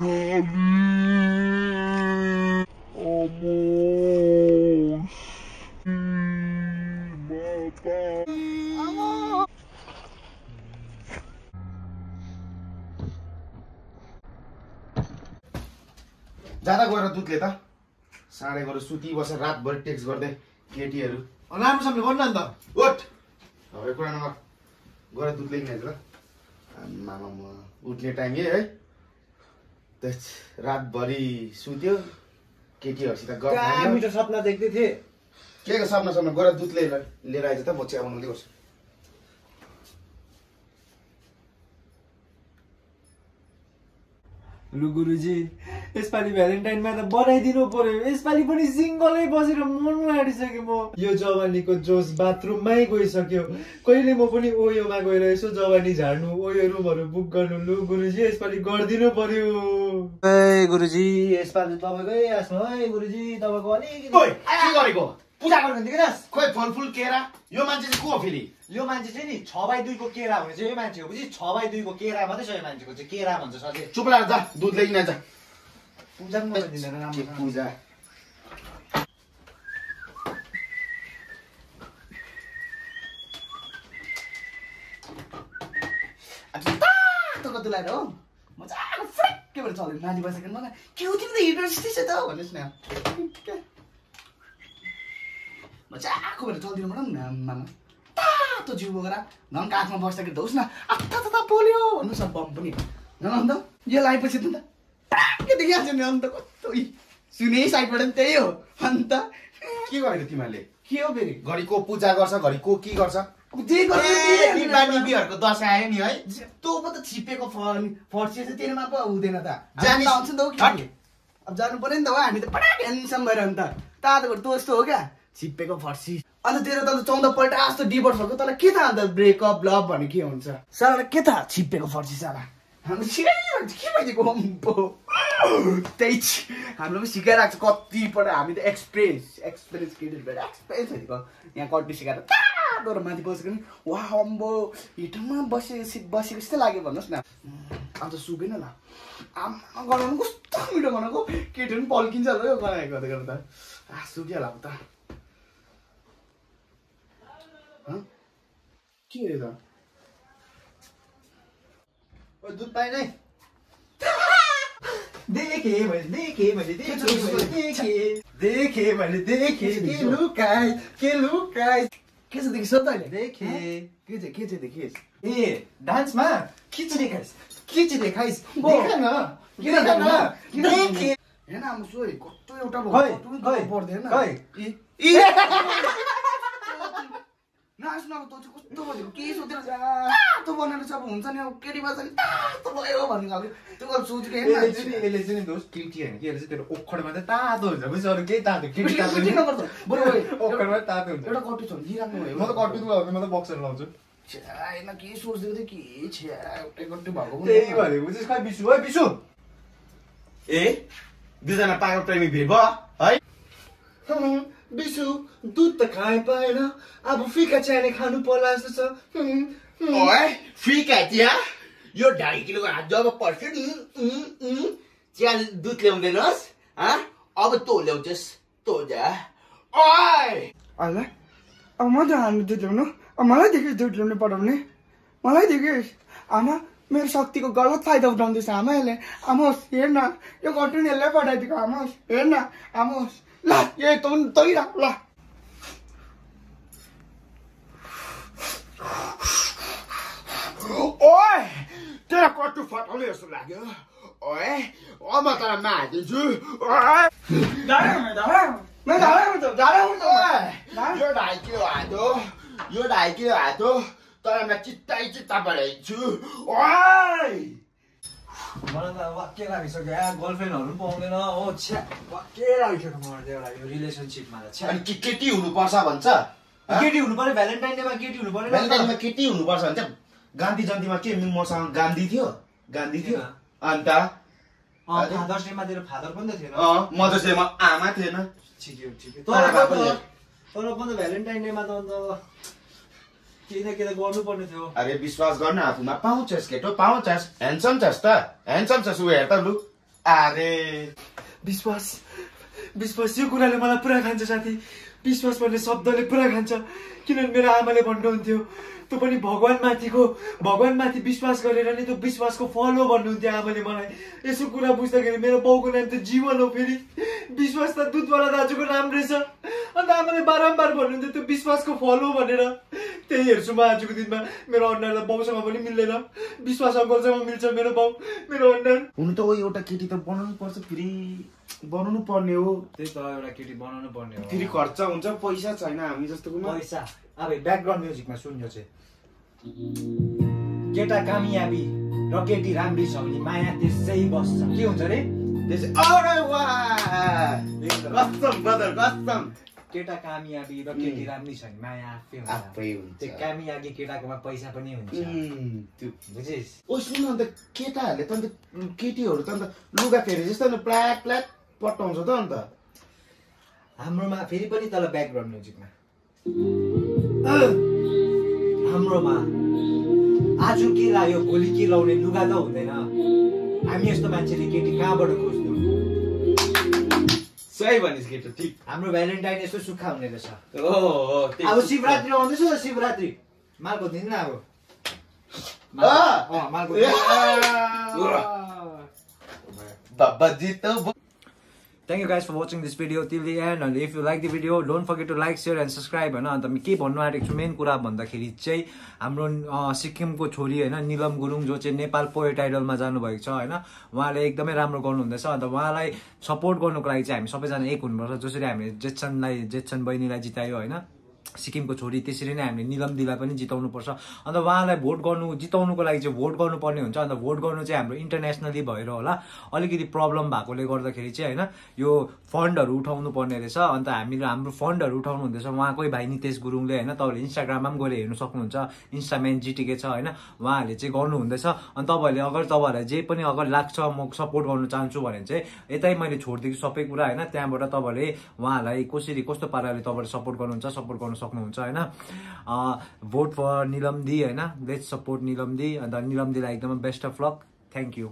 जाँदा गएर दुधले त। साँडे गएर सुती बसेर रातभरि टेक्स्ट गर्दै केटीहरू। राम्रोसँगले गर्नु अन्त। उठ। अब कुरा नगर। गएर दुध ल्याइकन आइज ल। आमामा म उठ्ने टाइम है। रातभरि सुत्यो केटीहरूसित। मिठो सपना देख्दै थिएँ? के को सपना सपना? गएर दुध लिएर लिएर आइज त म चिया बनाउँदै गर्छु। लु गुरुजी। यसपालि भ्यालेन्टाइनमा त बनाइदिनु पर्यो। यसपालि पनि सिङ्गलै बसेर मन लाडिसक्यो म। यो जवानीको जोस बाथरुममै गइसक्यो। कहिले म पनि ओयोमा गएर यसो जवानी झार्नु ओयो रुमहरू बुक गर्नु लु गुरुजी यसपालि गरिदिनु पर्यो। ए गुरुजी यसपालि तपाईँकै आसमा है। गुरुजी तपाईँको अलिकति गरेको? पूजा गर्नु थियो कि खोइ फलफुल केरा? यो मान्छे चाहिँ को हो फेरि? यो मान्छे चाहिँ नि छ बाई दुईको केरा हुने चाहिँ यो मान्छे हो। बुझी छ बाई दुईको केरा मात्रै छ यो मान्छेको। चाहिँ केरा भन्छ सधैँ। चुप जा दुध ल्याइकन आइज? पूजा पनि गरिदिँदैन के राम्रो पूजा तातो कति लगाएर हो मजाको फ्रेक्कै भएर चल्यो नानी बसेको मलाई के हो तिमी त हिटर जस्तै छ त भन्नुहोस् न मजाको भएर चलिदिनु भनौँ न तातो जिउ बोकेर झन् काखमा बस्दाखेरि धोस् न आत्ता त पोल्यो भन्नुहोस् न बम पनि झन् अन्त यो लगाएपछि त अन्त के देखिहाल्छ नि अन्त कस्तो सुने साइडबाट पनि त्यही हो अन्त के गरेको तिमीहरूले के हो फेरि घरि को पूजा गर्छ घरि को गर्छ नि, टिपीहरूको दसैँ आयो नि है तँ पो त छिपेको फर्नी फर्सी चाहिँ तेरोमा पो हुँदैन त जानी- जान्छ नि त हो अब जानु पर्यो नि त हो हामी त पटाक ह्यान्डसम भएर अन्त तातो तँ हो क्या छिपेको फर्सी अन्त तेरो त चौध पल्ट जस्तो डिभोर्स भएको तँलाई के थाहा अन्त ब्रेकअप लभ भन्ने के हुन्छ साला के थाहा छिपेको फर्सी साला हाम्रो सिकाइरहेको छ के भइदिएको अम्बो त्यही। हाम्रो पनि सिकाइरहेको छ कतिपल्ट हामी त एक्सपिरियन्स एक्सपिरियन्स केटेड भएर भइदिएको यहाँ कट्टी सिकाएर तातो माथि बसेको नि वा अम्बो हिटरमा बसे बसेको जस्तै लाग्यो भन्नुहोस् न अन्त सुकेन ल आमा गनाउनु कस्तो मिठो बनाएको केटीहरू पनि पल्किन्छ ल यो गनाएको गर्दा आ सुकिहाल्यो अब त हँ? के हो यो त दुध पाएन है? देखे मैले देखे मैले के छ? देखे। देखे मैले देखे के लुकाइ के लुकाइ के छ देखिस् त अहिले? देखे। के चाहिँ के चाहिँ देखिस् ए डान्समा खिचडी खाइस् खिचडी खाइस्। बो। देख न। किन देख न किन देखे हेर्न आमा सोही कस्तो एउटा पर्दैन खै इ- इ- नाच्नु अब तँ चाहिँ कस्तो भनेको के सोधेर तातो बनाएर चाहिँ अब हुन्छ नि अब केटी बाजा नि तातो भयो भन्ने खालको त्यो अब सोचेको यसले चाहिँ नि- यसले चाहिँ नि दोष केटी होइन कि? यसले चाहिँ तेरो ओखरमा चाहिँ तातो हुन्छ। बुझ्छ अरू केही तातो केटी तातो बरु ओखरमा तातो हुन्छ। एउटा कट्टु छ भयो। म त लगाउँछु म त बक्सर लाउँछु। छ्या, होइन के सोच्दै थियो के छ्या एउटै कट्टु भएको पनि त्यही भनेको बुझिस् खै बिसु है बिसु। ए दुईजना पागल प्रेमी भेट भयो है। बिसु दुध त खाए पाएन। अब फिका चाहिने खानु पर्ला जस्तो छ। क्या चिया? यो ढाई किलोको हात जब पर्छ नि चिया दुध ल्याउँदैनस् हँ अब तँ ल्याउँछस् तँ जा। अब म त हामी दुध ल्याउनु। अब मलाई देखिस् दुध ल्याउनु पठाउने। मलाई देखिस् आमा मेरो शक्तिको गलत फाइदा उठाउँदैछ। आमा यसले आमोस् हेर्न। यो कटुन यसले पठाइदिएको। आमोस् हेर्न। आमोस्। ल ए तँ पनि तै राख ल ओए तेरो कट्टु फटाउने जस्तो लाग्यो ओए अब म तँलाई मारिदिन्छु ओए यो ढाई किलो हात हो यो ढाई किलो हात हो तर म चित्तै चित्ता बनाइदिन्छु ओए मलाई त वाक्य लागिसक्यो या गर्लफ्रेन्डहरू पनि पाउँदैन। हो छ्या वाक्य लागिसक्यो मलाई चाहिँ एउटा यो रिलेसनसिपमा त छ्या। अनि केटी हुनुपर्छ भन्छ? केटी हुनु पर्यो भ्यालेन्टाइन डेमा केटी हुनु पर्यो भ्यालेन्टाइनमा केटी हुनुपर्छ भन्छ। गान्धी जयन्तीमा के मसँग गान्धी थियो। गान्धी थियो। अन्त? फादर्स डेमा तेरो फादर पनि त थिएन। मदर्स डेमा आमा थिएन। ठिकै हो ठिकै त- तर पनि त भ्यालेन्टाइन डेमा त अन्त केही न केही त गर्नुपर्ने थियो। अरे विश्वास गर्न आफूमा पाउँछस् केटो पाउँछस्। ह्यान्डसम छस् त। ह्यान्डसम छस् ऊ हेर त लु। अरे। विश्वास विश्वास यो कुराले मलाई पुरा खान्छ साथी। विश्वास भन्ने शब्दले पुरा खान्छ। किनभने मेरो आमाले भन्नुहुन्थ्यो त्यो पनि भगवान् माथिको भगवान् माथि विश्वास गरेर नि त्यो विश्वासको फल हो भन्नुहुन्थ्यो आमाले मलाई। यसो कुरा बुझ्दाखेरि मेरो बाउको नाम त जीवन हो फेरि। विश्वास त दुधवाला दाजुको नाम रहेछ। अन्त आमाले बारम्बार भन्नुहुन्थ्यो त्यो विश्वासको फल हो भनेर। त्यही हेर्छु म आजको दिनमा। मेरो अनुहार बाउसँग पनि मिल्दैन। विश्वास अङ्कलसँग मिल्छ मेरो बाउ मेरो अनुहार हुनु त एउटा केटी त बनाउनु पर्छ फेरि। बनाउनु पर्ने हो। त्यही त एउटा केटी बनाउनु पर्ने हो। फेरि खर्च हुन्छ पैसा छैन हामी जस्तोकोमा पैसा। अब ब्याकग्राउन्ड म्युजिकमा सुन्यो चाहिँ। केटा कामयाबी र केटी राम्री छ भने माया त्यसै बस्छ। के हुन्छ त्यसै अरे ब्रदर कसम केटा कामयाबी र केटी राम्री छ भने माया आफै हुन्छ। त्यो कामयाबी केटाकोमा पैसा पनि हुन्छ। त्यो बुझिस? ओ सुन अन्त केटाहरूले त अन्त केटीहरू त अन्त लुगा फेरि जस्तो अन्त प्ल्याक प्ल्याक। पट्टाउँछ त अन्त। हाम्रोमा फेरि पनि तल ब्याकग्राउन्ड म्युजिकमा हाम्रोमा आज के लायो भोलि के लाउने लुगा त हुँदैन। हामी यस्तो मान्छेले केटी कहाँबाट खोज्नु? सही भनिस् केटो ठिक। हाम्रो भ्यालेन्टाइन यस्तो सुक्खा हुने रहेछ। हो हो त्यही अब। शिवरात्रि आउँदैछ शिवरात्रि। मालको दिन न अब। मालको ए, दिन उरा। बाबाजी त ब- thank you guys for watching this video till the end अनि if you like the video don't forget to like share and subscribe होइन? अन्त के भन्नु आँटेको छु मेन कुरा भन्दाखेरि चाहिँ हाम्रो सिक्किमको छोरी होइन निलम गुरुङ जो चाहिँ नेपाल पोएट आइडलमा जानुभएको छ होइन? उहाँले एकदमै राम्रो गर्नुहुँदैछ अन्त उहाँलाई सपोर्ट गर्नुको लागि चाहिँ हामी सबैजना एक हुनुपर्छ जसरी हामीले जेक्सनलाई जेक्सन बहिनीलाई जितायो होइन? सिक्किमको छोरी त्यसरी नै हामीले निलम दिलाई पनि जिताउनुपर्छ। अन्त उहाँलाई भोट गर्नु जिताउनुको लागि चाहिँ भोट गर्नुपर्ने हुन्छ। अन्त भोट गर्नु चाहिँ हाम्रो इन्टरनेसनली भएर होला। अलिकति प्रब्लम भएकोले गर्दाखेरि चाहिँ होइन यो फन्डहरू उठाउनु पर्ने रहेछ। अन्त हामीले हाम्रो फन्डहरू उठाउनु हुँदैछ। उहाँकै भाइ नितेश गुरुङले होइन तपाईँहरूले इन्स्टाग्राममा पनि गएर हेर्नु सक्नुहुन्छ। इन्स्टाम्यान जिटिके छ होइन उहाँहरूले चाहिँ गर्नुहुँदैछ। अनि तपाईँहरूले अगर तपाईँहरूलाई जे पनि अगर लाग्छ म सपोर्ट गर्नु चाहन्छु भने चाहिँ यतै मैले छोडिदिएको सबै कुरा होइन त्यहाँबाट तपाईँहरूले उहाँलाई कसरी कस्तो पाराले तपाईँले सपोर्ट गर्नुहुन्छ सपोर्ट गर्नु सक्नुहुन्छ होइन? भोट फर निलम दी होइन? लेट्स सपोर्ट निलम दी अन्त निलम दीलाई एकदमै best of luck thank you